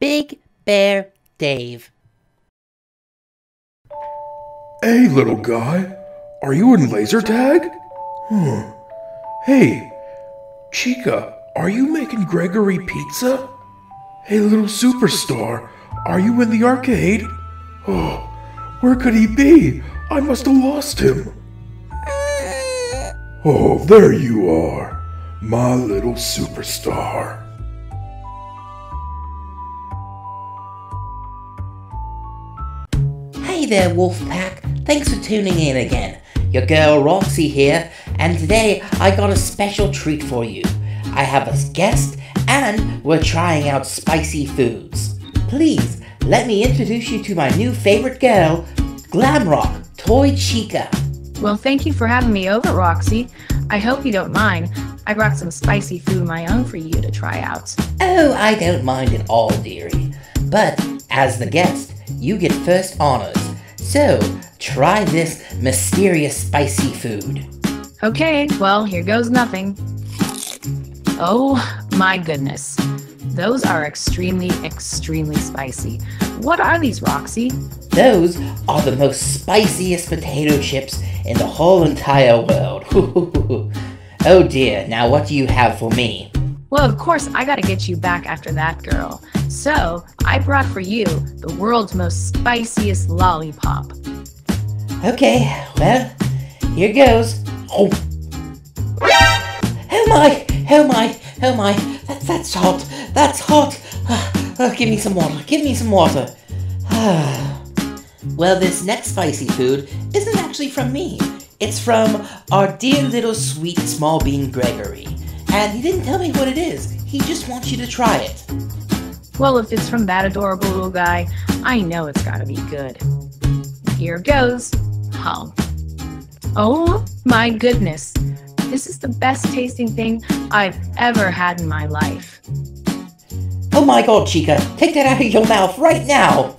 Big Bear Dave. Hey, little guy. Are you in laser tag? Hmm. Hey, Chica, are you making Gregory pizza? Hey, little superstar, are you in the arcade? Oh, where could he be? I must have lost him. Oh, there you are, my little superstar. There, Wolfpack. Thanks for tuning in again. Your girl Roxy here, and today I got a special treat for you. I have a guest, and we're trying out spicy foods. Please let me introduce you to my new favorite girl, Glamrock Toy Chica. Well, thank you for having me over, Roxy. I hope you don't mind. I brought some spicy food of my own for you to try out. Oh, I don't mind at all, dearie. But as the guest, you get first honors. So, try this mysterious spicy food. Okay, well, here goes nothing. Oh my goodness. Those are extremely, extremely spicy. What are these, Roxy? Those are the most spiciest potato chips in the whole entire world. oh dear, now what do you have for me? Well, of course, I gotta get you back after that girl. So, I brought for you the world's most spiciest lollipop. Okay, well, here goes. Oh. Oh my, oh my, oh my, that, that's hot, that's hot. Ah, oh, give me some water, give me some water. Ah. well, this next spicy food isn't actually from me. It's from our dear little sweet small bean Gregory. And he didn't tell me what it is, he just wants you to try it. Well, if it's from that adorable little guy, I know it's gotta be good. Here goes. Hum. Oh my goodness. This is the best tasting thing I've ever had in my life. Oh my god, Chica, take that out of your mouth right now!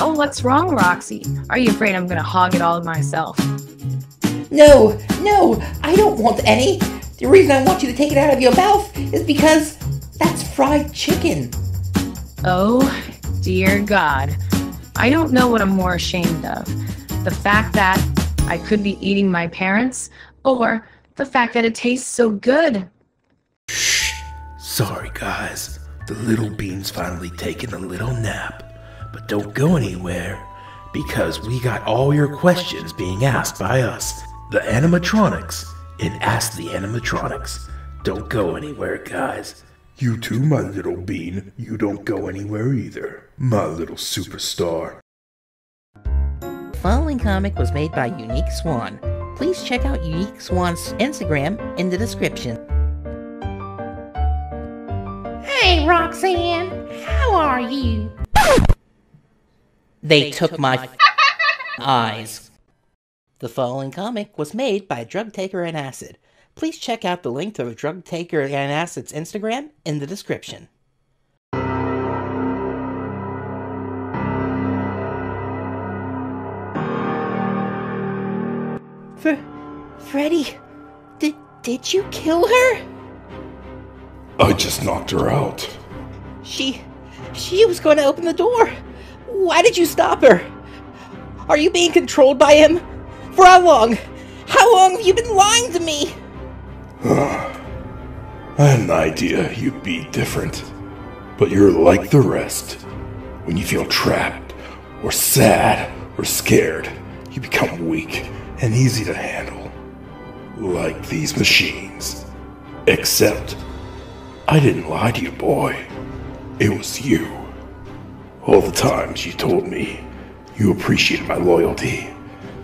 Oh, what's wrong, Roxy? Are you afraid I'm gonna hog it all myself? No, no, I don't want any. The reason I want you to take it out of your mouth is because that's fried chicken. Oh, dear God. I don't know what I'm more ashamed of. The fact that I could be eating my parents, or the fact that it tastes so good. Shh. Sorry, guys. The little bean's finally taken a little nap. But don't go anywhere, because we got all your questions being asked by us, the animatronics, in Ask the Animatronics. Don't go anywhere, guys. You too, my little bean. You don't go anywhere either, my little superstar. The following comic was made by Unique Swan. Please check out Unique Swan's Instagram in the description. Hey, Roxanne, how are you? They took my eyes. The following comic was made by Drug Taker and Acid. Please check out the link to Drug Taker and Acid's Instagram in the description. Fr- Freddy, did, did you kill her? I just knocked her out. She, she was going to open the door. Why did you stop her? Are you being controlled by him? For how long? How long have you been lying to me? I had an idea you'd be different. But you're like the rest. When you feel trapped, or sad, or scared, you become weak and easy to handle. Like these machines. Except, I didn't lie to you, boy. It was you. All the times you told me you appreciated my loyalty.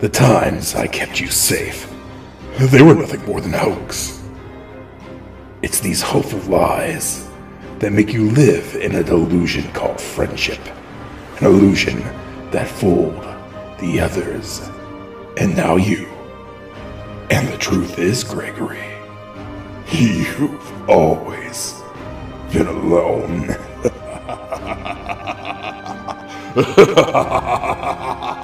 The times I kept you safe. They were nothing more than hoax. It's these hopeful lies that make you live in a delusion called friendship. An illusion that fooled the others. And now you. And the truth is, Gregory, you've always been alone.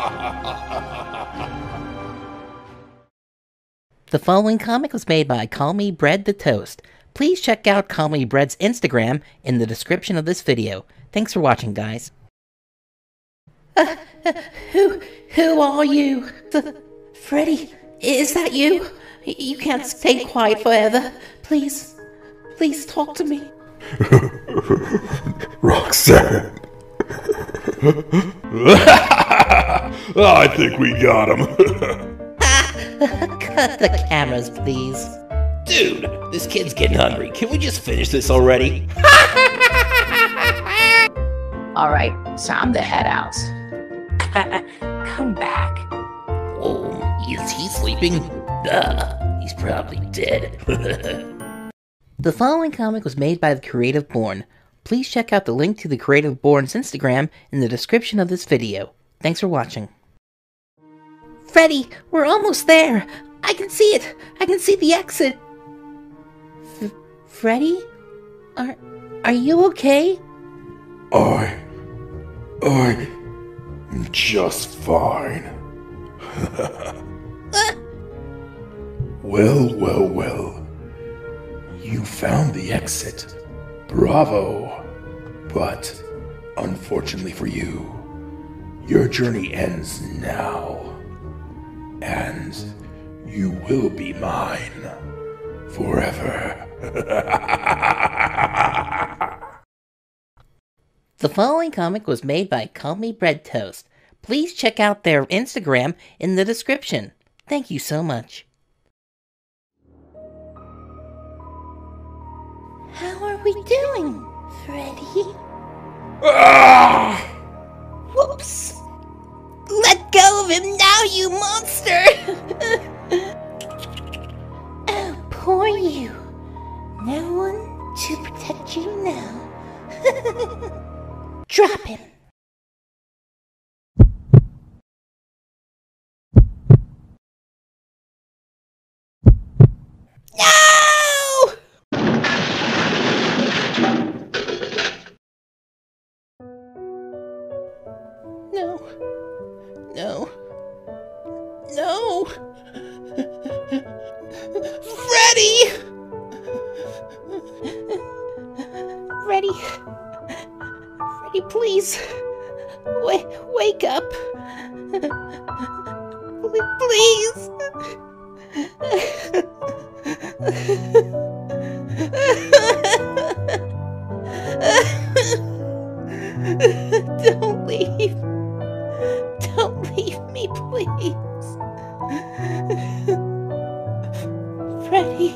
The following comic was made by Call Me Bread the Toast. Please check out Call Me Bread's Instagram in the description of this video. Thanks for watching, guys. Uh, who, who are you? The, Freddy, is that you? You can't stay quiet forever. Please, please talk to me. Roxanne. I think we got him. Cut the cameras, please. Dude, this kid's getting hungry. Can we just finish this already? All right, time to head out. Come back. Oh, is he sleeping? Duh, he's probably dead. The following comic was made by the Creative Born. Please check out the link to the Creative Born's Instagram in the description of this video. Thanks for watching. Freddy, we're almost there. I can see it. I can see the exit. F- Freddy? Are are you okay? I. I. am just fine. Uh. well, well, well. You found the exit. Bravo. But, unfortunately for you, your journey ends now. And you will be mine forever. The following comic was made by Call Me Bread Toast. Please check out their Instagram in the description. Thank you so much. How are we doing, Freddy? ah! Whoops! Let go of him now, you monster! poor you. No one to protect you now. Drop him. No! No. No. Ready? Ready? Ready, please. W- wake up. please. Don't leave. Don't leave me, please. sorry.